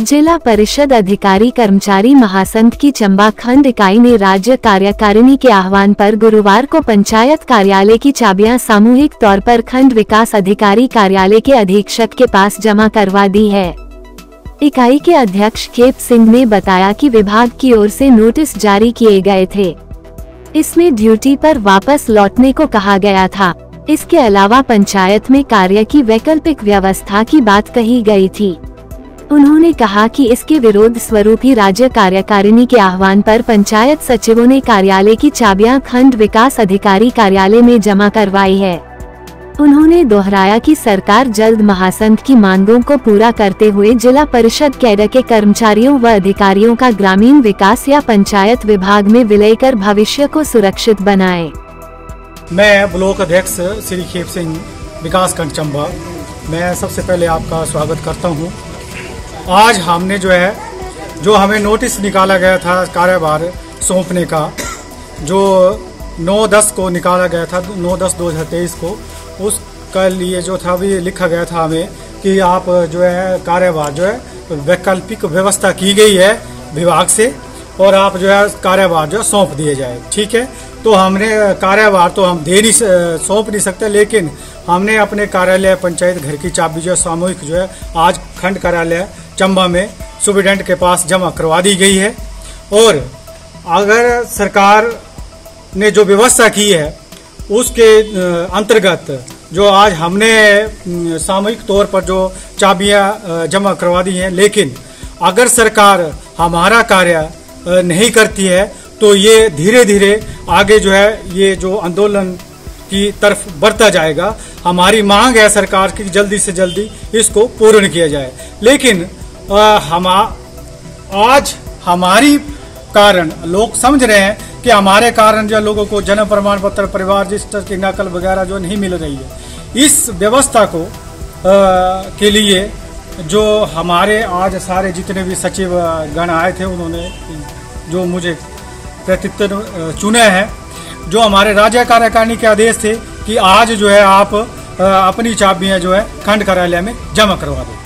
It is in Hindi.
जिला परिषद अधिकारी कर्मचारी महासंघ की चंबा खंड इकाई ने राज्य कार्यकारिणी के आह्वान पर गुरुवार को पंचायत कार्यालय की चाबियाँ सामूहिक तौर पर खंड विकास अधिकारी कार्यालय के अधीक्षक के पास जमा करवा दी है। इकाई के अध्यक्ष खेप सिंह ने बताया कि विभाग की ओर से नोटिस जारी किए गए थे। इसमें ड्यूटी पर वापस लौटने को कहा गया था। इसके अलावा पंचायत में कार्य की वैकल्पिक व्यवस्था की बात कही गई थी। उन्होंने कहा कि इसके विरोध स्वरूप ही राज्य कार्यकारिणी के आह्वान पर पंचायत सचिवों ने कार्यालय की चाबियाँ खंड विकास अधिकारी कार्यालय में जमा करवाई है। उन्होंने दोहराया कि सरकार जल्द महासंघ की मांगों को पूरा करते हुए जिला परिषद कैडर के कर्मचारियों व अधिकारियों का ग्रामीण विकास या पंचायत विभाग में विलय कर भविष्य को सुरक्षित बनाए। मैं ब्लॉक अध्यक्ष श्री खेप सिंह, विकास खंड चंबा। मैं सबसे पहले आपका स्वागत करता हूँ। आज हमने जो है, जो हमें नोटिस निकाला गया था कार्यभार सौंपने का, जो 9 दस को निकाला गया था 9 दस 2023 को, उसका लिए जो था भी लिखा गया था हमें कि आप जो है, कार्यभार जो है, वैकल्पिक व्यवस्था की गई है विभाग से और आप जो है, कार्यभार जो है सौंप दिए जाए। ठीक है? तो हमने कार्यभार तो हम दे नहीं सौंप नहीं सकते, लेकिन हमने अपने कार्यालय, पंचायत घर की चाबी जो है, सामूहिक जो है, आज खंड कार्यालय चंबा में सुप्रिटेंडेंट के पास जमा करवा दी गई है। और अगर सरकार ने जो व्यवस्था की है, उसके अंतर्गत जो आज हमने सामूहिक तौर पर जो चाबियाँ जमा करवा दी हैं, लेकिन अगर सरकार हमारा कार्य नहीं करती है तो ये धीरे धीरे आगे जो है, ये जो आंदोलन की तरफ़ बढ़ता जाएगा। हमारी मांग है सरकार की जल्दी से जल्दी इसको पूर्ण किया जाए। लेकिन हम आज हमारी कारण लोग समझ रहे हैं कि हमारे कारण जो लोगों को जन्म प्रमाण पत्र परिवार रजिस्टर की नकल वगैरह जो नहीं मिल रही है। इस व्यवस्था को आ, के लिए जो हमारे आज सारे जितने भी सचिव गण आए थे उन्होंने जो मुझे प्रत्युत्तर चुने हैं जो हमारे राज्य कार्यकारिणी के आदेश थे कि आज जो है आप अपनी चाबियाँ जो है खंड कार्यालय में जमा करवा दो।